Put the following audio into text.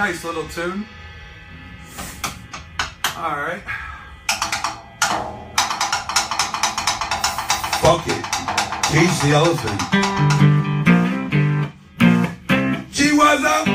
Nice little tune. All right. Fuck it. The elephant. She was a